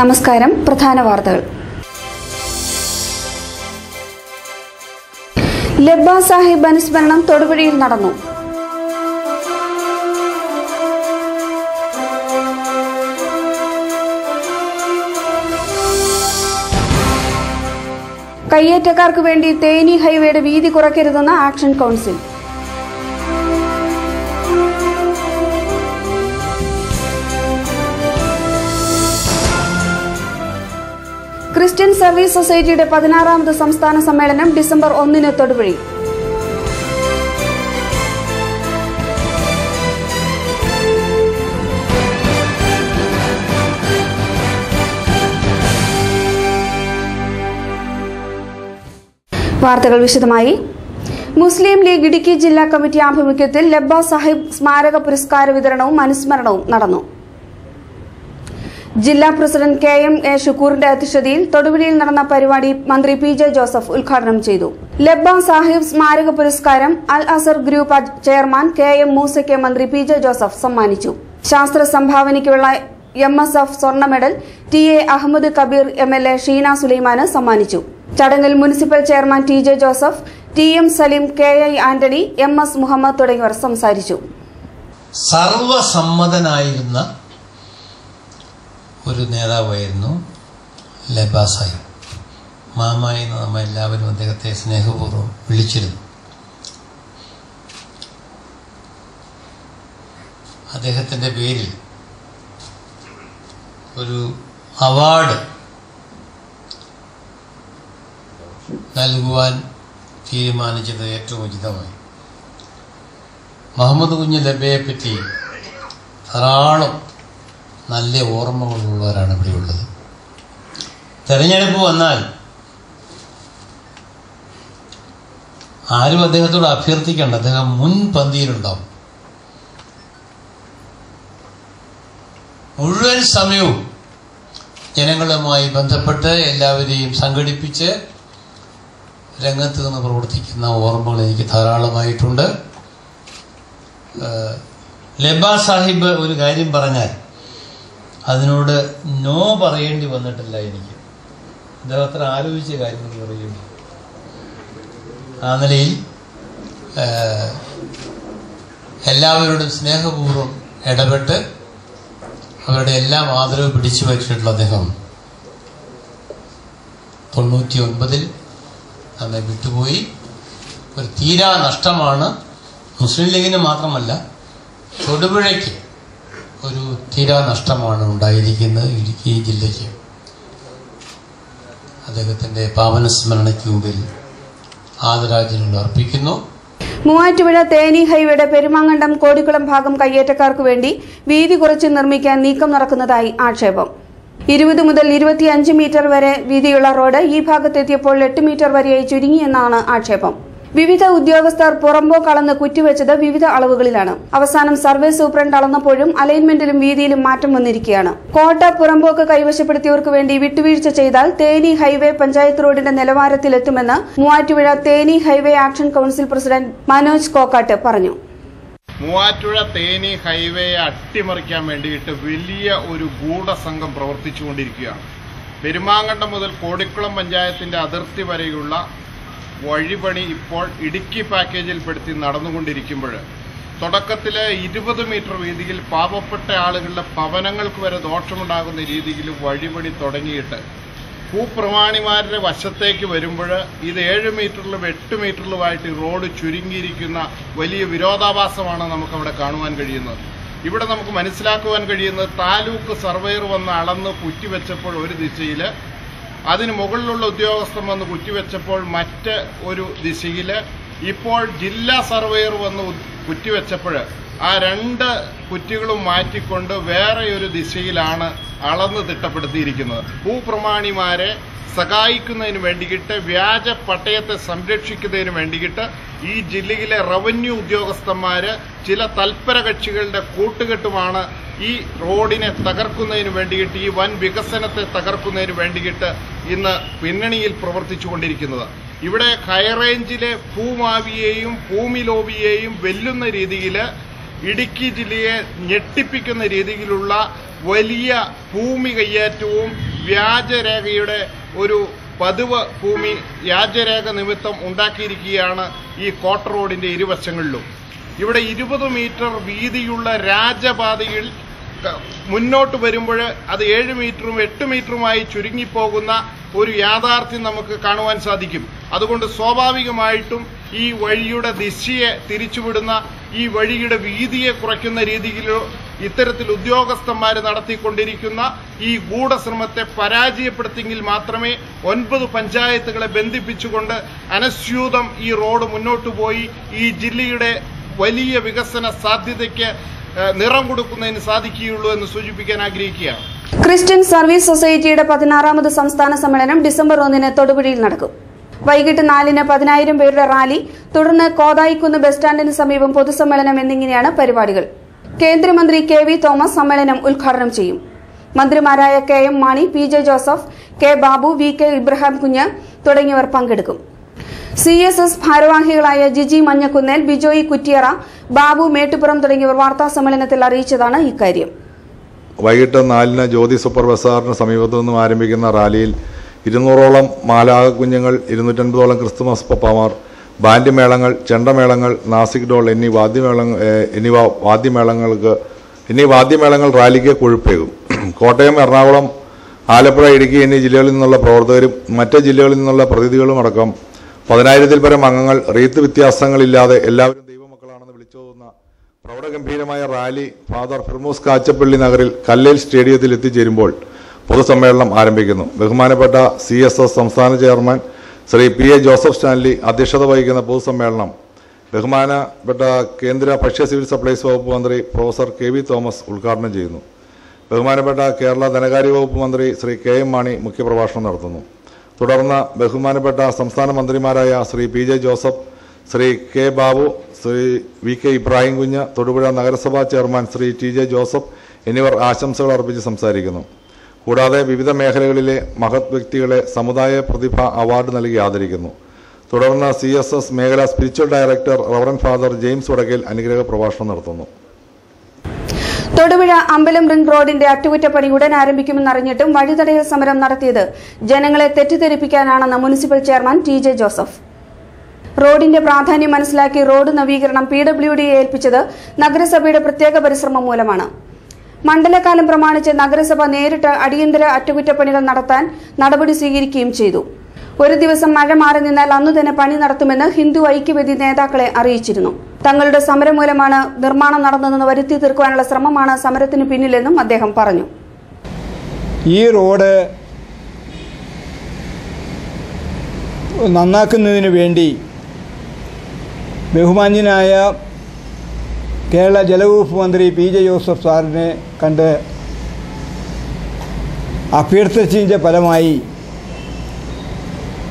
നമസ്കാരം. പ്രധാന വാർത്തകൾ. ലബ്ബ സാഹിബ് അനുസ്മരണം തൊടുപുഴയിൽ നടന്നു. കയ്യേറ്റക്കാർക്ക് വേണ്ടി തേനി ഹൈവേയുടെ വീതി കുറയ്ക്കരുതെന്ന് ആക്ഷൻ കൗൺസിൽ. ക്രിസ്ത്യൻ സർവീസ് സൊസൈറ്റിയുടെ പതിനാറാമത് സംസ്ഥാന സമ്മേളനം ഡിസംബർ ഒന്നിന് തൊടുപുഴയിൽ. വാർത്തകൾ വിശദമായി. മുസ്ലിം ലീഗ് ഇടുക്കി ജില്ലാ കമ്മിറ്റി ആഭിമുഖ്യത്തിൽ ലബ്ബ സാഹിബ് സ്മാരക പുരസ്കാര വിതരണവും അനുസ്മരണവും നടന്നു. ജില്ലാ പ്രസിഡന്റ് കെ എം എ ഷുക്കൂറിന്റെ അധ്യക്ഷതയിൽ തൊടുപുഴയിൽ നടന്ന പരിപാടി മന്ത്രി പി ജെ ജോസഫ് ഉദ്ഘാടനം ചെയ്തു. ലബ്ബ സാഹിബ് സ്മാരക പുരസ്കാരം Al Azhar group chairman K M മൂസയ്ക്ക് മന്ത്രി പി ജെ ജോസഫ് സമ്മാനിച്ചു. ശാസ്ത്ര സംഭാവനയ്ക്കുള്ള എം എസ് എഫ് സ്വർണ medal T A Ahammed Kabeer M L A Sheena Sulaiman സമ്മാനിച്ചു. ചടങ്ങിൽ municipal chairman T J Joseph T M Salim K I Antony M S Muhammad തുടങ്ങിയവർ സംസാരിച്ചു. സർവസമ്മതനായിരുന്ന ഒരു നേതാവായിരുന്നു ലബാ സാഹിബ് മാമ എന്ന് നമ്മ എല്ലാവരും അദ്ദേഹത്തെ സ്നേഹപൂർവം വിളിച്ചിരുന്നു. അദ്ദേഹത്തിന്റെ പേരിൽ ഒരു അവാർഡ് നൽകുവാൻ തീരുമാനിച്ചത് ഏറ്റവും ഉചിതമായി. മുഹമ്മദ് കുഞ്ഞ് ലബയെ പറ്റി ധാരാളം നല്ല ഓർമ്മകളുള്ളവരാണ് ഇവിടെയുള്ളത് തെരഞ്ഞെടുപ്പ് വന്നാൽ ആരും അദ്ദേഹത്തോട് അഭ്യർത്ഥിക്കേണ്ട. അദ്ദേഹം മുൻപന്തിയിലുണ്ടാവും മുഴുവൻ സമയവും ജനങ്ങളുമായി ബന്ധപ്പെട്ട് എല്ലാവരെയും സംഘടിപ്പിച്ച് രംഗത്ത് നിന്ന് പ്രവർത്തിക്കുന്ന ഓർമ്മകൾ എനിക്ക് ധാരാളമായിട്ടുണ്ട്. ലബ സാഹിബ് ഒരു കാര്യം പറഞ്ഞാൽ അതിനോട് നോ പറയേണ്ടി വന്നിട്ടില്ല എനിക്ക്. അദ്ദേഹം അത്ര ആലോചിച്ച കാര്യങ്ങൾ പറയുന്നു ആ നിലയിൽ എല്ലാവരോടും സ്നേഹപൂർവം ഇടപെട്ട് അവരുടെ എല്ലാം ആദരവ് പിടിച്ചു വച്ചിട്ടുള്ള അദ്ദേഹം തൊണ്ണൂറ്റി ഒൻപതിൽ നമ്മെ വിട്ടുപോയി. ഒരു തീരാ നഷ്ടമാണ്. മുസ്ലിം ലീഗിന് മാത്രമല്ല തൊടുപുഴയ്ക്ക് ഒരു തീരാ നഷ്ടമാണ് ഉണ്ടായിരിക്കുന്നത് ഇടുക്കി ജില്ലയ്ക്ക്. അദ്ദേഹത്തിന്റെ പാവന സ്മരണയ്ക്ക് മുമ്പിൽ ആദരാഞ്ജലികൾ അർപ്പിക്കുന്നു. മൂവാറ്റുപുഴ തേനി ഹൈവേയുടെ പെരുമാങ്ങണ്ടം കോടിക്കുളം ഭാഗം കയ്യേറ്റക്കാർക്ക് വേണ്ടി വീതി കുറച്ച് നിർമ്മിക്കാൻ നീക്കം നടക്കുന്നതായി ആക്ഷേപം. ഇരുപത് മുതൽ ഇരുപത്തിയഞ്ച് മീറ്റർ വരെ വീതിയുള്ള റോഡ് ഈ ഭാഗത്തെത്തിയപ്പോൾ എട്ട് മീറ്റർ വരെയായി ചുരുങ്ങിയെന്നാണ് ആക്ഷേപം. വിവിധ ഉദ്യോഗസ്ഥർ പുറമ്പോക്ക് കളന്ന് കുറ്റിവെച്ചത് വിവിധ അളവുകളിലാണ്. അവസാനം സർവേ സൂപ്രണ്ട് അളന്നപ്പോഴും അലൈൻമെന്റിലും വീതിയിലും മാറ്റം വന്നിരിക്കുകയാണ്. കോട്ട പുറമ്പോക്ക് കൈവശപ്പെടുത്തിയവർക്ക് വേണ്ടി വിട്ടുവീഴ്ച ചെയ്താൽ തേനി ഹൈവേ പഞ്ചായത്ത് റോഡിന്റെ നിലവാരത്തിലെത്തുമെന്ന് Muvattupuzha Theni highway action council president Manoj Kokkat പറഞ്ഞു. മൂവാറ്റുപുഴ തേനി ഹൈവേയെ അട്ടിമറിക്കാൻ വേണ്ടിയിട്ട് വലിയ ഒരു ഗൂഢസംഘം പ്രവർത്തിച്ചുകൊണ്ടിരിക്കുകയാണ്. പെരുമാങ്കണ്ടം മുതൽ കോടിക്കുളം പഞ്ചായത്തിന്റെ അതിർത്തി വരെയുള്ള വഴിപണി ഇപ്പോൾ ഇടുക്കി പാക്കേജിൽപ്പെടുത്തി നടന്നുകൊണ്ടിരിക്കുമ്പോൾ തുടക്കത്തിലെ ഇരുപത് മീറ്റർ വീതിയിൽ പാവപ്പെട്ട ആളുകളുടെ ഭവനങ്ങൾക്ക് വരെ ദോഷമുണ്ടാകുന്ന രീതിയിൽ വഴിപണി തുടങ്ങിയിട്ട് ഭൂപ്രമാണിമാരുടെ വശത്തേക്ക് വരുമ്പോൾ ഇത് ഏഴ് മീറ്ററിലും എട്ട് മീറ്ററിലുമായിട്ട് റോഡ് ചുരുങ്ങിയിരിക്കുന്ന വലിയ വിരോധാഭാസമാണ് നമുക്കവിടെ കാണുവാൻ കഴിയുന്നത്. ഇവിടെ നമുക്ക് മനസ്സിലാക്കുവാൻ കഴിയുന്നത് താലൂക്ക് സർവേയർ വന്ന് അളന്ന് കുറ്റിവെച്ചപ്പോൾ ഒരു ദിശയിൽ അതിന് മുകളിലുള്ള ഉദ്യോഗസ്ഥൻ വന്ന് കുറ്റിവെച്ചപ്പോൾ മറ്റ് ഒരു ദിശയിൽ ഇപ്പോൾ ജില്ലാ സർവേയർ വന്ന് കുറ്റിവെച്ചപ്പോൾ ആ രണ്ട് കുറ്റികളും മാറ്റിക്കൊണ്ട് വേറെ ഒരു ദിശയിലാണ് അളന്ന് തിട്ടപ്പെടുത്തിയിരിക്കുന്നത്. ഭൂപ്രമാണിമാരെ സഹായിക്കുന്നതിന് വേണ്ടിയിട്ട് വ്യാജ പട്ടയത്തെ സംരക്ഷിക്കുന്നതിന് വേണ്ടിയിട്ട് ഈ ജില്ലയിലെ റവന്യൂ ഉദ്യോഗസ്ഥന്മാർ ചില തൽപര കക്ഷികളുടെ കൂട്ടുകെട്ടുമാണ് ഈ റോഡിനെ തകർക്കുന്നതിന് വേണ്ടിയിട്ട് ഈ വൻ വികസനത്തെ തകർക്കുന്നതിന് വേണ്ടിയിട്ട് ഇന്ന് പിന്നണിയിൽ പ്രവർത്തിച്ചുകൊണ്ടിരിക്കുന്നത്. ഇവിടെ ഹൈറേഞ്ചിലെ ഭൂമാവിയെയും ഭൂമി ലോബിയെയും വെല്ലുന്ന രീതിയിൽ ഇടുക്കി ജില്ലയെ ഞെട്ടിപ്പിക്കുന്ന രീതിയിലുള്ള വലിയ ഭൂമി കയ്യേറ്റവും വ്യാജരേഖയുടെ ഒരു പതിവ് ഭൂമി വ്യാജരേഖ നിമിത്തം ഉണ്ടാക്കിയിരിക്കുകയാണ് ഈ കോട്ട റോഡിന്റെ ഇരുവശങ്ങളിലും. ഇവിടെ ഇരുപത് മീറ്റർ വീതിയുള്ള രാജപാതയിൽ മുന്നോട്ട് വരുമ്പോൾ അത് ഏഴ് മീറ്ററും എട്ട് മീറ്ററുമായി ചുരുങ്ങിപ്പോകുന്ന ഒരു യാഥാർത്ഥ്യം നമുക്ക് കാണുവാൻ സാധിക്കും. അതുകൊണ്ട് സ്വാഭാവികമായിട്ടും ഈ വഴിയുടെ ദിശയെ തിരിച്ചുവിടുന്ന ഈ വഴിയുടെ വീതിയെ കുറയ്ക്കുന്ന രീതിയിലോ ഇത്തരത്തിൽ ഉദ്യോഗസ്ഥന്മാർ നടത്തിക്കൊണ്ടിരിക്കുന്ന ഈ ഗൂഢശ്രമത്തെ പരാജയപ്പെടുത്തിയെങ്കിൽ മാത്രമേ ഒൻപത് പഞ്ചായത്തുകളെ ബന്ധിപ്പിച്ചുകൊണ്ട് അനസ്യൂതം ഈ റോഡ് മുന്നോട്ട് പോയി ഈ ജില്ലയുടെ വലിയ വികസന സാധ്യതയ്ക്ക് നിറം കൊടുക്കുന്നതിന് സാധിക്കുകയുള്ളൂ എന്ന് സൂചിപ്പിക്കാൻ ആഗ്രഹിക്കുകയാണ്. ക്രിസ്ത്യൻ സർവീസ് സൊസൈറ്റിയുടെ പതിനാറാമത് സംസ്ഥാന സമ്മേളനം ഡിസംബർ ഒന്നിന് തൊടുപുഴയിൽ നടക്കും. വൈകിട്ട് നാലിന് പതിനായിരം പേരുടെ റാലി തുടർന്ന് കോതായിക്കുന്ന് ബസ് സ്റ്റാൻഡിന് സമീപം പൊതുസമ്മേളനം എന്നിങ്ങനെയാണ് പരിപാടികൾ. കേന്ദ്രമന്ത്രി കെ വി തോമസ് സമ്മേളനം ഉദ്ഘാടനം ചെയ്യും. മന്ത്രിമാരായ K M Mani P J Joseph K Babu V K Ibrahim Kunju തുടങ്ങിയവർ പങ്കെടുക്കും. സി എസ് എസ് ഭാരവാഹികളായ ജിജി മഞ്ഞക്കുന്നേൽ ബിജോയ് കുറ്റിയറ ബാബു മേട്ടുപുറം തുടങ്ങിയവർ വാർത്താ സമ്മേളനത്തിൽ അറിയിച്ചതാണ് ഇക്കാര്യം. വൈകിട്ട് നാലിന് ജ്യോതി സൂപ്പർ ബസാറിന് സമീപത്തു നിന്നും ആരംഭിക്കുന്ന റാലിയിൽ ഇരുന്നൂറോളം മാലാക കുഞ്ഞുങ്ങൾ ഇരുന്നൂറ്റൻപതോളം ക്രിസ്തുമസ് പപ്പാമാർ ബാൻഡ് മേളങ്ങൾ ചെണ്ടമേളങ്ങൾ നാസിക് ഡോൾ എന്നീ വാദ്യമേളങ്ങൾ എന്നിവ വാദ്യമേളങ്ങൾക്ക് എന്നീ വാദ്യമേളങ്ങൾ റാലിക്ക് കൊഴുപ്പേകും. കോട്ടയം എറണാകുളം ആലപ്പുഴ ഇടുക്കി എന്നീ ജില്ലകളിൽ നിന്നുള്ള പ്രവർത്തകരും മറ്റ് ജില്ലകളിൽ നിന്നുള്ള പ്രതിനിധികളും അടക്കം പതിനായിരത്തിൽ പരം അംഗങ്ങൾ റീത്ത് വ്യത്യാസങ്ങളില്ലാതെ എല്ലാവരും ദൈവമക്കളാണെന്ന് വിളിച്ചോതുന്ന പ്രൗഢഗംഭീരമായ റാലി ഫാദർ ഫിർമൂസ് കാച്ചപ്പള്ളി നഗറിൽ കല്ലേൽ സ്റ്റേഡിയത്തിൽ എത്തിച്ചേരുമ്പോൾ പൊതുസമ്മേളനം ആരംഭിക്കുന്നു. ബഹുമാനപ്പെട്ട സി എസ് എസ് സംസ്ഥാന chairman Shri P A Joseph Stanley അധ്യക്ഷത വഹിക്കുന്ന പൊതുസമ്മേളനം. ബഹുമാനപ്പെട്ട കേന്ദ്ര ഭക്ഷ്യ സിവിൽ സപ്ലൈസ് വകുപ്പ് മന്ത്രി പ്രൊഫസർ കെ വി തോമസ് ഉദ്ഘാടനം ചെയ്യുന്നു. ബഹുമാനപ്പെട്ട കേരള ധനകാര്യ വകുപ്പ് മന്ത്രി ശ്രീ കെ എം മാണി മുഖ്യപ്രഭാഷണം നടത്തുന്നു. തുടർന്ന് ബഹുമാനപ്പെട്ട സംസ്ഥാന മന്ത്രിമാരായ Shri P J Joseph Shri K Babu Shri V K Ibrahim Kunju Thodupuzha നഗരസഭാ chairman Shri T J Joseph എന്നിവർ ആശംസകൾ അർപ്പിച്ച് സംസാരിക്കുന്നു. കൂടാതെ വിവിധ മേഖലകളിലെ മഹത് വ്യക്തികളെ സമുദായ പ്രതിഭ അവാർഡ് നൽകി ആദരിക്കുന്നു. തുടർന്ന് സി എസ് എസ് മേഖലാ spiritual director reverend father James Vadakkel അനുഗ്രഹ പ്രഭാഷണം നടത്തുന്നു. തൊടുപുഴ അമ്പലം റിംഗ് റോഡിന്റെ അറ്റകുറ്റപ്പണി ഉടൻ ആരംഭിക്കുമെന്നറിഞ്ഞിട്ടും വഴിതടയൽ സമരം നടത്തിയത് ജനങ്ങളെ തെറ്റിദ്ധരിപ്പിക്കാനാണെന്ന് municipal chairman T J Joseph. റോഡിന്റെ പ്രാധാന്യം മനസ്സിലാക്കി റോഡ് നവീകരണം പി ഡബ്ല്യു ഡി ഏൽപ്പിച്ചത് നഗരസഭയുടെ പ്രത്യേക പരിശ്രമം മൂലമാണ്. മണ്ഡലകാലം പ്രമാണിച്ച് നഗരസഭ നേരിട്ട് അടിയന്തര അറ്റകുറ്റപ്പണികൾ നടത്താൻ നടപടി സ്വീകരിക്കുകയും ചെയ്തു. ഒരു ദിവസം മഴ മാറി നിന്നാൽ അന്നു തന്നെ പണി നടത്തുമെന്ന് ഹിന്ദു ഐക്യവേദി നേതാക്കളെ അറിയിച്ചിരുന്നു. തങ്ങളുടെ സമരം മൂലമാണ് നിർമ്മാണം നടന്നതെന്ന് വരുത്തി തീർക്കുവാനുള്ള ശ്രമമാണ് സമരത്തിന് പിന്നിലെന്നും അദ്ദേഹം പറഞ്ഞു. ഈ റോഡ് നന്നാക്കുന്നതിന് വേണ്ടി ബഹുമാന്യനായ കേരള ജലവകുപ്പ് മന്ത്രി പി ജെ ജോസഫ് സാറിനെ കണ്ട് അഭ്യർത്ഥിച്ചതിന്റെ ഫലമായി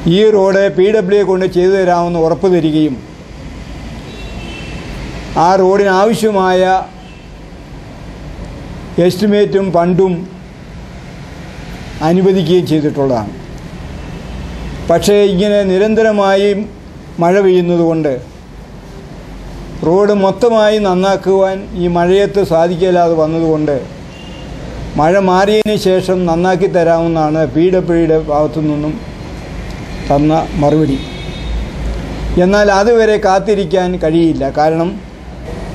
ഈ റോഡ് പി ഡബ്ല്യു കൊണ്ട് ചെയ്തു തരാമെന്ന് ഉറപ്പ് തരികയും ആ റോഡിന് ആവശ്യമായ എസ്റ്റിമേറ്റും ഫണ്ടും അനുവദിക്കുകയും ചെയ്തിട്ടുള്ളതാണ്. പക്ഷേ ഇങ്ങനെ നിരന്തരമായി മഴ പെയ്യുന്നതുകൊണ്ട് റോഡ് മൊത്തമായി നന്നാക്കുവാൻ ഈ മഴയത്ത് സാധിക്കില്ലാതെ വന്നതുകൊണ്ട് മഴ മാറിയതിന് ശേഷം നന്നാക്കി തരാമെന്നാണ് പി ഡബ്ല്യുയുടെ ഭാഗത്തു നിന്നും തന്ന മറുപടി. എന്നാൽ അതുവരെ കാത്തിരിക്കാൻ കഴിയില്ല. കാരണം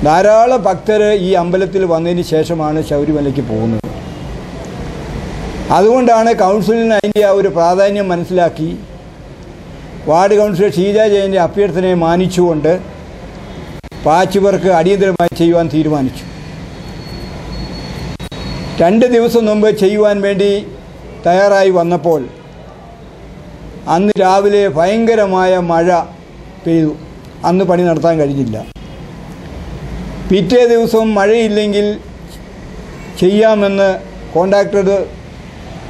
ധാരാളം ഭക്തർ ഈ അമ്പലത്തിൽ വന്നതിന് ശേഷമാണ് ശബരിമലയ്ക്ക് പോകുന്നത്. അതുകൊണ്ടാണ് കൗൺസിലിന് അതിന്റെ ആ ഒരു പ്രാധാന്യം മനസ്സിലാക്കി വാർഡ് കൗൺസിലർ ഷീജ ജയന്റെ അഭ്യർത്ഥനയെ മാനിച്ചുകൊണ്ട് പാച്ച് വർക്ക് അടിയന്തരമായി ചെയ്യുവാൻ തീരുമാനിച്ചു. രണ്ട് ദിവസം മുമ്പ് ചെയ്യുവാൻ വേണ്ടി തയ്യാറായി വന്നപ്പോൾ അന്ന് രാവിലെ ഭയങ്കരമായ മഴ പെയ്തു. അന്ന് പണി നടത്താൻ കഴിഞ്ഞില്ല. പിറ്റേ ദിവസം മഴയില്ലെങ്കിൽ ചെയ്യാമെന്ന് കോൺട്രാക്ടർ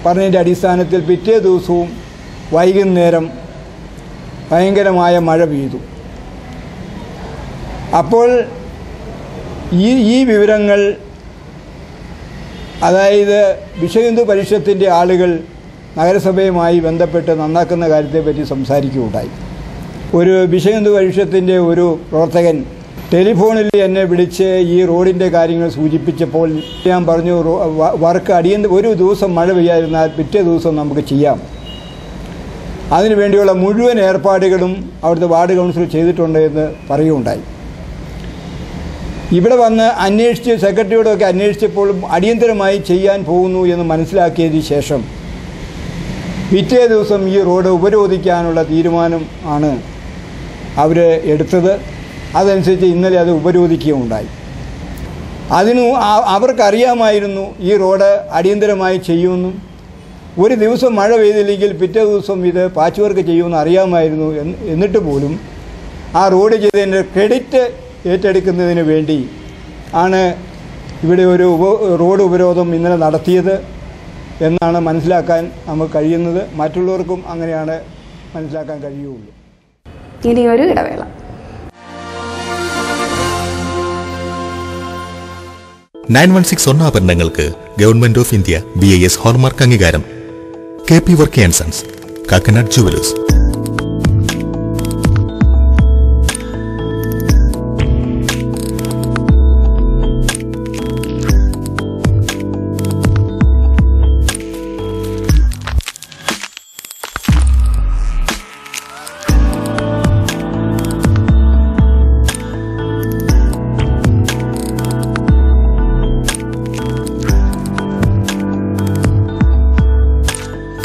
പറഞ്ഞതിന്റെ അടിസ്ഥാനത്തിൽ പിറ്റേ ദിവസവും വൈകുന്നേരം ഭയങ്കരമായ മഴ പെയ്തു. അപ്പോൾ ഈ ഈ വിവരങ്ങൾ അതായത് വിശ്വഹിന്ദു പരിഷത്തിന്റെ ആളുകൾ നഗരസഭയുമായി ബന്ധപ്പെട്ട് നന്നാക്കുന്ന കാര്യത്തെപ്പറ്റി സംസാരിക്കുകയുണ്ടായി. ഒരു വിഷയന്തു പരിഷത്തിന്റെ ഒരു പ്രവർത്തകൻ ടെലിഫോണിൽ എന്നെ വിളിച്ച് ഈ റോഡിന്റെ കാര്യങ്ങൾ സൂചിപ്പിച്ചപ്പോൾ ഞാൻ പറഞ്ഞു "റോ- വ- വർക്ക് അടിയന്ത ഒരു ദിവസം മഴ പെയ്യാതിരുന്നാൽ പിറ്റേ ദിവസം നമുക്ക് ചെയ്യാം. അതിനു വേണ്ടിയുള്ള മുഴുവൻ ഏർപ്പാടുകളും അവിടുത്തെ വാർഡ് കൗൺസിൽ ചെയ്തിട്ടുണ്ട് എന്ന് പറയുകയുണ്ടായി. ഇവിടെ വന്ന് അന്വേഷിച്ച് സെക്രട്ടറിയോടൊക്കെ അന്വേഷിച്ചപ്പോൾ അടിയന്തരമായി ചെയ്യാൻ പോകുന്നു എന്ന് മനസ്സിലാക്കിയതിന് ശേഷം പിറ്റേ ദിവസം ഈ റോഡ് ഉപരോധിക്കാനുള്ള തീരുമാനം ആണ് അവർ എടുത്തത്. അതനുസരിച്ച് ഇന്നലെ അത് ഉപരോധിക്കുകയുണ്ടായി. അതിനു അവർക്കറിയാമായിരുന്നു ഈ റോഡ് അടിയന്തരമായി ചെയ്യുമെന്നും ഒരു ദിവസം മഴ പെയ്തില്ലെങ്കിൽ പിറ്റേ ദിവസം ഇത് പാച്ച് വർക്ക് ചെയ്യുമെന്ന് അറിയാമായിരുന്നു എന്ന് എന്നിട്ട് പോലും ആ റോഡ് ചെയ്തതിന്റെ ക്രെഡിറ്റ് ഏറ്റെടുക്കുന്നതിന് വേണ്ടി ആണ് ഇവിടെ ഒരു ഉപ റോഡ് ഉപരോധം ഇന്നലെ നടത്തിയത്. എന്നാണ് മനസ്സിലാക്കാൻ നമുക്ക് കഴിയുന്നത്. മറ്റുള്ളവർക്കും അങ്ങനെയാണ് മനസ്സിലാക്കാൻ കഴിയുള്ളൂ. ഒരു ഇടവേള. Nine one six സ്വർണാഭരണങ്ങൾക്ക് government of India B I S hallmark അംഗീകാരം. K P Varkey and sons Kakkanad jewellers.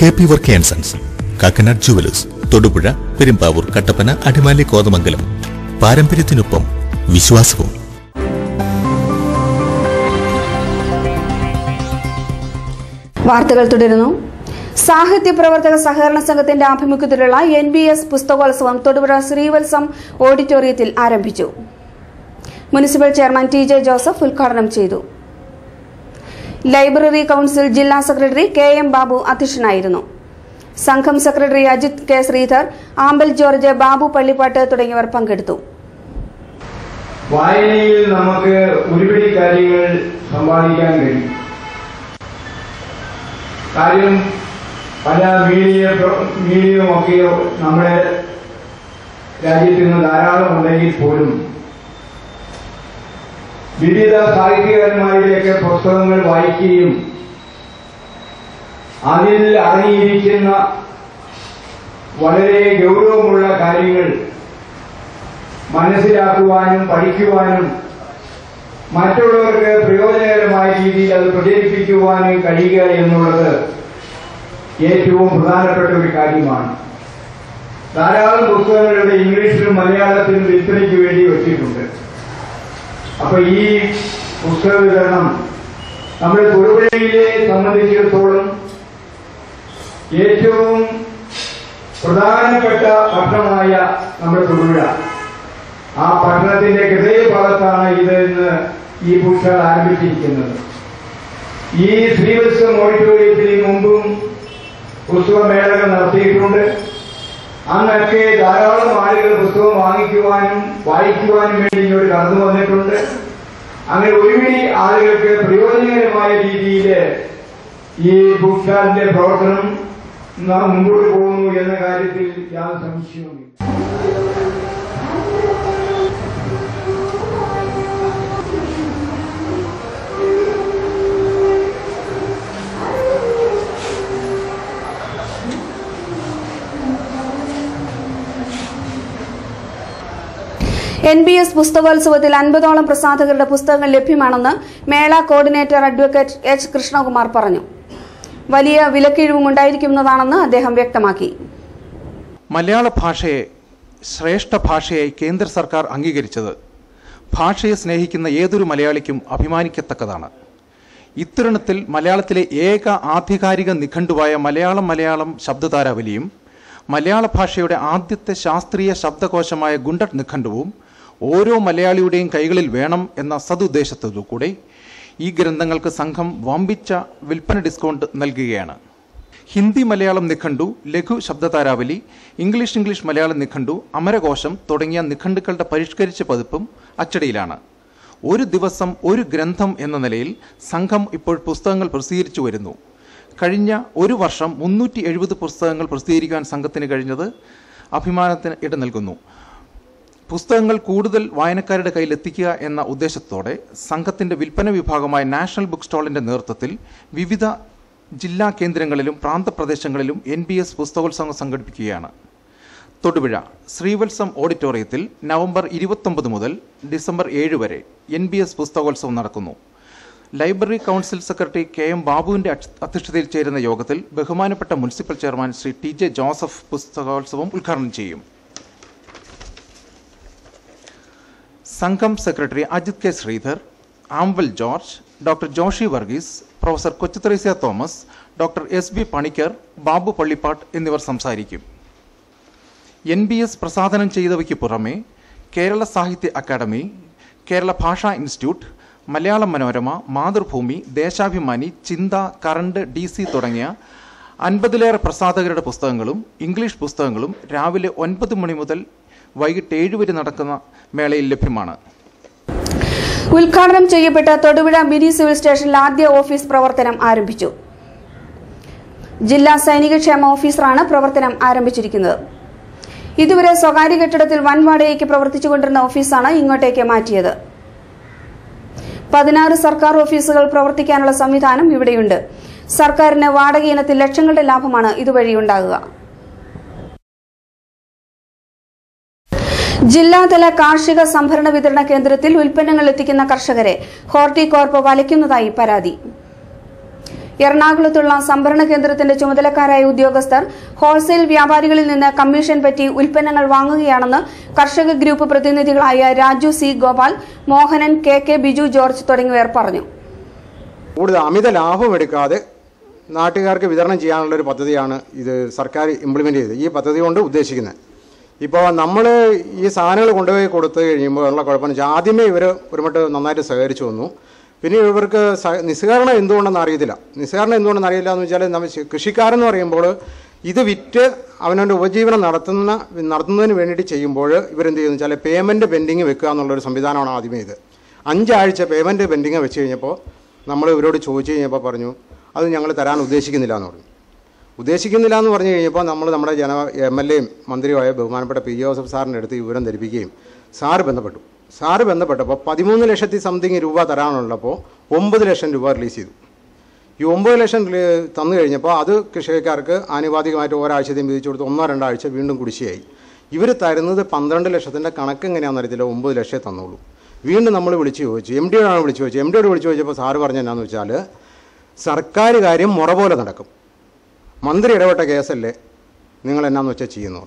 K P Varkey and sons Kakkanad jewellers Thodupuzha Perumbavoor Kattappana Adimali Kothamangalam. പാരമ്പര്യത്തിനൊപ്പം വിശ്വാസവും. വാർത്തകൾ തുടരുന്നു. സാഹിത്യ പ്രവർത്തക സഹകരണ സംഘത്തിന്റെ ആഭിമുഖ്യത്തിലുള്ള എൻ ബി എസ് പുസ്തകോത്സവം തൊടുപുഴ ശ്രീവത്സം ഓഡിറ്റോറിയത്തിൽ ആരംഭിച്ചു. Municipal chairman T J Joseph ഉദ്ഘാടനം ചെയ്തു. ലൈബ്രറി കൌൺസിൽ ജില്ലാ സെക്രട്ടറി കെ എം ബാബു അധ്യക്ഷനായിരുന്നു. സംഘം സെക്രട്ടറി അജിത് കെ ശ്രീധർ ആമ്പൽ ജോർജ് ബാബു പള്ളിപ്പാട്ട് തുടങ്ങിയവർ പങ്കെടുത്തു. വായനയിൽ നമുക്ക് ഒരുപിടി കാര്യങ്ങൾ സമ്പാദിക്കാൻ കഴിയും. കാര്യം പല മീഡിയ മീഡിയയുമൊക്കെ നമ്മുടെ രാജ്യത്ത് നിന്ന് ധാരാളം ഉണ്ടെങ്കിൽ പോലും വിവിധ സാഹിത്യകാരന്മാരിലേക്ക് പുസ്തകങ്ങൾ വായിക്കുകയും അതിൽ അടങ്ങിയിരിക്കുന്ന വളരെ ഗൗരവമുള്ള കാര്യങ്ങൾ മനസ്സിലാക്കുവാനും പഠിക്കുവാനും മറ്റുള്ളവർക്ക് പ്രയോജനകരമായ രീതിയിൽ അത് പ്രചരിപ്പിക്കുവാനും കഴിയുക എന്നുള്ളത് ഏറ്റവും പ്രധാനപ്പെട്ട ഒരു കാര്യമാണ്. ധാരാളം പുസ്തകങ്ങളുടെ ഇംഗ്ലീഷിലും മലയാളത്തിലും വിൽപ്പനയ്ക്ക് വേണ്ടി വെച്ചിട്ടുണ്ട്. അപ്പൊ ഈ പുസ്തക വിതരണം നമ്മുടെ തൊടുപുഴയിലെ സംബന്ധിച്ചിടത്തോളം ഏറ്റവും പ്രധാനപ്പെട്ട പട്ടണമായ നമ്മുടെ തൊടുപുഴ ആ പട്ടണത്തിന്റെ ഹൃദയഭാഗത്താണ് ഇത് ഇന്ന് ഈ പുസ്തകം ആരംഭിച്ചിരിക്കുന്നത്. ഈ ശ്രീവത്സം ഓഡിറ്റോറിയത്തിന് മുമ്പും പുസ്തകമേളകൾ നടത്തിയിട്ടുണ്ട്. അന്നൊക്കെ ധാരാളം ആളുകൾ പുസ്തകം വാങ്ങിക്കുവാനും വായിക്കുവാനും വേണ്ടി ഇങ്ങോട്ട് കടന്നു വന്നിട്ടുണ്ട്. അങ്ങനെ ഒരുപിടി ആളുകൾക്ക് പ്രയോജനകരമായ രീതിയിൽ ഈ ബുക്ക് സ്റ്റാളിന്റെ പ്രവർത്തനം മുമ്പോട്ട് പോകുന്നു എന്ന കാര്യത്തിൽ യാതൊരു സംശയവുമില്ല. എൻ ബി എസ് പുസ്തകോത്സവത്തിൽ അൻപതോളം പ്രസാധകരുടെ പുസ്തകങ്ങൾ ലഭ്യമാണെന്ന് മേള കോർഡിനേറ്റർ അഡ്വക്കേറ്റ് എച്ച് കൃഷ്ണകുമാർ പറഞ്ഞു. വലിയ വിലക്കിഴിവും ഉണ്ടായിരിക്കുന്നതാണെന്ന് അദ്ദേഹം വ്യക്തമാക്കി. മലയാള ഭാഷയെ ശ്രേഷ്ഠ ഭാഷയായി കേന്ദ്ര സർക്കാർ അംഗീകരിച്ചത് ഭാഷയെ സ്നേഹിക്കുന്ന ഏതൊരു മലയാളിക്കും അഭിമാനിക്കത്തക്കതാണ്. ഇത്തരുണത്തിൽ മലയാളത്തിലെ ഏക ആധികാരിക നിഘണ്ടുവായ മലയാളം മലയാളം ശബ്ദതാരാവലിയും മലയാള ഭാഷയുടെ ആദ്യത്തെ ശാസ്ത്രീയ ശബ്ദകോശമായ ഗുണ്ടട്ട് നിഘണ്ടുവും ഓരോ മലയാളിയുടെയും കൈകളിൽ വേണം എന്ന സതുദ്ദേശത്തോടുകൂടി ഈ ഗ്രന്ഥങ്ങൾക്ക് സംഘം വമ്പിച്ച വിൽപ്പന ഡിസ്കൗണ്ട് നൽകുകയാണ്. ഹിന്ദി മലയാളം നിഘണ്ടു ലഘു ശബ്ദതാരാവലി ഇംഗ്ലീഷ് ഇംഗ്ലീഷ് മലയാളം നിഘണ്ടു അമരകോശം തുടങ്ങിയ നിഘണ്ടുക്കളുടെ പരിഷ്കരിച്ച പതിപ്പും അച്ചടിയിലാണ്. ഒരു ദിവസം ഒരു ഗ്രന്ഥം എന്ന നിലയിൽ സംഘം ഇപ്പോൾ പുസ്തകങ്ങൾ പ്രസിദ്ധീകരിച്ചു വരുന്നു. കഴിഞ്ഞ ഒരു വർഷം മുന്നൂറ്റി എഴുപത് പുസ്തകങ്ങൾ പ്രസിദ്ധീകരിക്കാൻ സംഘത്തിന് കഴിഞ്ഞത് അഭിമാനത്തിന് ഇട നൽകുന്നു. പുസ്തകങ്ങൾ കൂടുതൽ വായനക്കാരുടെ കയ്യിൽ എത്തിക്കുക എന്ന ഉദ്ദേശത്തോടെ സംഘത്തിന്റെ വിൽപ്പന വിഭാഗമായ നാഷണൽ ബുക്ക് സ്റ്റാളിന്റെ നേതൃത്വത്തിൽ വിവിധ ജില്ലാ കേന്ദ്രങ്ങളിലും പ്രാന്തപ്രദേശങ്ങളിലും എൻ ബി എസ് പുസ്തകോത്സവം സംഘടിപ്പിക്കുകയാണ്. തൊടുപുഴ ശ്രീവത്സം ഓഡിറ്റോറിയത്തിൽ നവംബർ ഇരുപത്തൊമ്പത് മുതൽ ഡിസംബർ ഏഴ് വരെ എൻ ബി എസ് പുസ്തകോത്സവം നടക്കുന്നു. Library council secretary K M ബാബുവിന്റെ അധ്യക്ഷതയിൽ ചേരുന്ന യോഗത്തിൽ ബഹുമാനപ്പെട്ട municipal chairman Shri T J Joseph പുസ്തകോത്സവം ഉദ്ഘാടനം ചെയ്യും. സംഘം secretary Ajith K Sreedhar ആംവൽ George doctor Joshy Varghese professor Kochuthresia Thomas doctor S B Panicker Babu Pallippattu എന്നിവർ സംസാരിക്കും. എൻ ബി എസ് പ്രസാധനം ചെയ്തവയ്ക്ക് പുറമെ കേരള സാഹിത്യ അക്കാദമി കേരള ഭാഷാ ഇൻസ്റ്റിറ്റ്യൂട്ട് മലയാള മനോരമ മാതൃഭൂമി ദേശാഭിമാനി ചിന്ത കറണ്ട് ഡി സി തുടങ്ങിയ അൻപതിലേറെ പ്രസാധകരുടെ പുസ്തകങ്ങളും ഇംഗ്ലീഷ് പുസ്തകങ്ങളും രാവിലെ ഒൻപത് മണി മുതൽ വൈകിട്ട് ഏഴ് വരെ നടക്കുന്ന മേളയിൽ ലഭ്യമാണ്. ഉദ്ഘാടനം ചെയ്യപ്പെട്ട തൊടുപുഴ മിനി സിവിൽ സ്റ്റേഷനിൽ ആദ്യ ഓഫീസ് പ്രവർത്തനം ആരംഭിച്ചു. ജില്ലാ സൈനിക ക്ഷേമ ഓഫീസറാണ് പ്രവർത്തനം ആരംഭിച്ചിരിക്കുന്നത്. ഇതുവരെ സ്വകാര്യ കെട്ടിടത്തിൽ വൻ വാടകയ്ക്ക് പ്രവർത്തിച്ചുകൊണ്ടിരുന്ന ഓഫീസാണ് ഇങ്ങോട്ടേക്ക് മാറ്റിയത്. പതിനാറ് സർക്കാർ ഓഫീസുകൾ പ്രവർത്തിക്കാനുള്ള സംവിധാനം ഇവിടെയുണ്ട്. സർക്കാരിന് വാടക ഇനത്തിൽ ലക്ഷങ്ങളുടെ ലാഭമാണ് ഇതുവഴി ജില്ലാതല കാർഷിക സംഭരണ വിതരണ കേന്ദ്രത്തിൽ ഉൽപ്പന്നങ്ങൾ എത്തിക്കുന്ന കർഷകരെ ഹോർട്ടികോർപ്പ് വലയ്ക്കുന്നതായി പരാതി. എറണാകുളത്തുള്ള സംഭരണ കേന്ദ്രത്തിന്റെ ചുമതലക്കാരായ ഉദ്യോഗസ്ഥർ ഹോൾസെയിൽ വ്യാപാരികളിൽ നിന്ന് കമ്മീഷൻ പറ്റി ഉൽപ്പന്നങ്ങൾ വാങ്ങുകയാണെന്ന് കർഷക group പ്രതിനിധികളായ Raju C Gopal Mohanan K K Biju George തുടങ്ങിയവർ പറഞ്ഞു. കൂടുതൽ അമിത ലാഭം എടുക്കാതെ നാട്ടുകാർക്ക് വിതരണം ചെയ്യാനുള്ള ഒരു പദ്ധതിയാണ് ഇത് സർക്കാർ ഇംപ്ലിമെന്റ് ചെയ്തത്. ഈ പദ്ധതി കൊണ്ട് ഉദ്ദേശിക്കുന്നത്. ഇപ്പോൾ നമ്മൾ ഈ സാധനങ്ങൾ കൊണ്ടുപോയി കൊടുത്തു കഴിയുമ്പോൾ ഉള്ള വെച്ചാൽ ആദ്യമേ ഇവർ ഒരുമട്ട് നന്നായിട്ട് സഹകരിച്ചു വന്നു. പിന്നെ ഇവർക്ക് നിസ്സഹകരണം എന്തുകൊണ്ടെന്ന് അറിയത്തില്ല. നിസ്സഹകരണം എന്തുകൊണ്ടെന്ന് അറിയില്ല എന്ന് വെച്ചാൽ നമ്മൾ കൃഷിക്കാരെന്ന് പറയുമ്പോൾ ഇത് വിറ്റ് അവനവന്റെ ഉപജീവനം നടത്തുന്ന നടത്തുന്നതിന് വേണ്ടിയിട്ട് ചെയ്യുമ്പോൾ ഇവരെന്ത് ചെയ്യുന്നു വെച്ചാൽ പേയ്മെന്റ് പെൻഡിങ് വെക്കുക എന്നുള്ളൊരു സംവിധാനമാണ് ആദ്യമേ ഇത്. അഞ്ചാഴ്ച പേയ്മെന്റ് പെൻഡിങ് വെച്ച് കഴിഞ്ഞപ്പോൾ നമ്മൾ ഇവരോട് ചോദിച്ചു കഴിഞ്ഞപ്പോൾ പറഞ്ഞു അത് ഞങ്ങൾ തരാൻ ഉദ്ദേശിക്കുന്നില്ല എന്ന് പറഞ്ഞു. ഉദ്ദേശിക്കുന്നില്ല എന്ന് പറഞ്ഞു കഴിഞ്ഞപ്പോൾ നമ്മൾ നമ്മുടെ ജന എം എൽ എയും മന്ത്രിയുമായ ബഹുമാനപ്പെട്ട പി ജോസഫ് സാറിന്റെ അടുത്ത് വിവരം ധരിപ്പിക്കുകയും സാറ് ബന്ധപ്പെട്ടു. സാറ് ബന്ധപ്പെട്ടപ്പോൾ പതിമൂന്ന് ലക്ഷത്തി സംതിങ് രൂപ തരാനുള്ളപ്പോൾ ഒമ്പത് ലക്ഷം രൂപ റിലീസ് ചെയ്തു. ഈ ഒമ്പത് ലക്ഷം തന്നു കഴിഞ്ഞപ്പോൾ അത് കൃഷിക്കാർക്ക് ആനുപാതികമായിട്ട് ഒരാഴ്ചത്തെയും വിധിച്ചു കൊടുത്ത് ഒന്നോ രണ്ടാഴ്ച വീണ്ടും കുടിശ്ശിയായി. ഇവർ തരുന്നത് പന്ത്രണ്ട് ലക്ഷത്തിന്റെ കണക്ക് എങ്ങനെയാണെന്ന് അറിയത്തില്ല. ഒമ്പത് ലക്ഷമേ തന്നുള്ളൂ. വീണ്ടും നമ്മൾ വിളിച്ച് ചോദിച്ചു. എം ഡിയോടാണ് വിളിച്ച് ചോദിച്ചത് എം ഡിയോട് വിളിച്ച് ചോദിച്ചപ്പോൾ സാറ് പറഞ്ഞ എന്നാന്ന് വെച്ചാൽ സർക്കാർ കാര്യം മുറ പോലെ നടക്കും. മന്ത്രി ഇടപെട്ട കേസല്ലേ നിങ്ങൾ എന്നാന്ന് വെച്ചാൽ ചെയ്യുന്നു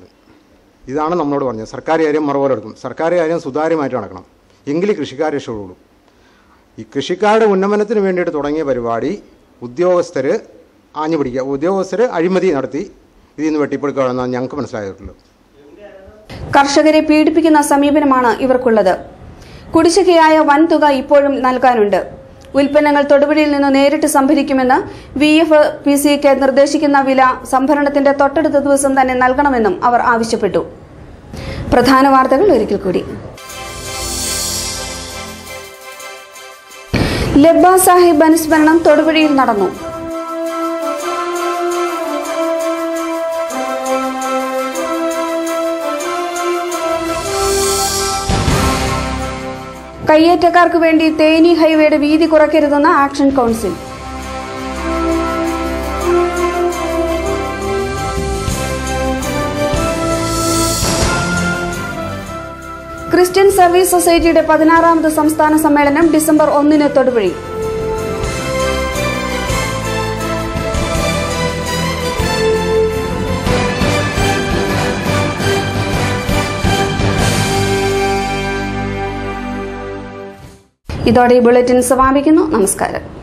ഇതാണ് നമ്മളോട് പറഞ്ഞത്. സർക്കാർ കാര്യം മറുപോലെ പോലെ എടുക്കും സർക്കാർ കാര്യം സുതാര്യമായിട്ട് നടക്കണം. എങ്കിൽ കൃഷിക്കാർ രക്ഷപ്പെടുള്ളൂ. ഈ കൃഷിക്കാരുടെ ഉന്നമനത്തിന് വേണ്ടിയിട്ട് തുടങ്ങിയ പരിപാടി ഉദ്യോഗസ്ഥർ ആഞ്ഞു പിടിക്കുക. ഉദ്യോഗസ്ഥർ അഴിമതി നടത്തി ഇതിൽ നിന്ന് വെട്ടിപ്പെടുക്കുകയാണെന്നാണ് ഞങ്ങൾക്ക് മനസ്സിലായിട്ടുള്ളത്. കർഷകരെ പീഡിപ്പിക്കുന്ന സമീപനമാണ് ഇവർക്കുള്ളത്. കുടിശ്ശികയായ വൻതുക ഇപ്പോഴും നൽകാനുണ്ട്. ഉൽപ്പന്നങ്ങൾ തൊടുപുഴയിൽ നിന്ന് നേരിട്ട് സംഭരിക്കുമെന്ന് വി എഫ് പി സിക്ക് നിർദ്ദേശിക്കുന്ന വില സംഭരണത്തിന്റെ തൊട്ടടുത്ത ദിവസം തന്നെ നൽകണമെന്നും അവർ ആവശ്യപ്പെട്ടു. പ്രധാന വാർത്തകൾ ഒരിക്കൽ കൂടി. ലബ്ബ സാഹിബ് അനുസ്മരണം തൊടുപുഴയിൽ നടന്നു. കയ്യേറ്റക്കാർക്ക് വേണ്ടി തേനി ഹൈവേയുടെ വീതി കുറയ്ക്കരുതെന്ന് ആക്ഷൻ കൗൺസിൽ. ക്രിസ്ത്യൻ സർവീസ് സൊസൈറ്റിയുടെ പതിനാറാമത് സംസ്ഥാന സമ്മേളനം ഡിസംബർ ഒന്നിന് തൊടുപുഴയിൽ. ഇതോടെ ഈ ബുള്ളറ്റിൻ സമാപിക്കുന്നു. നമസ്കാരം.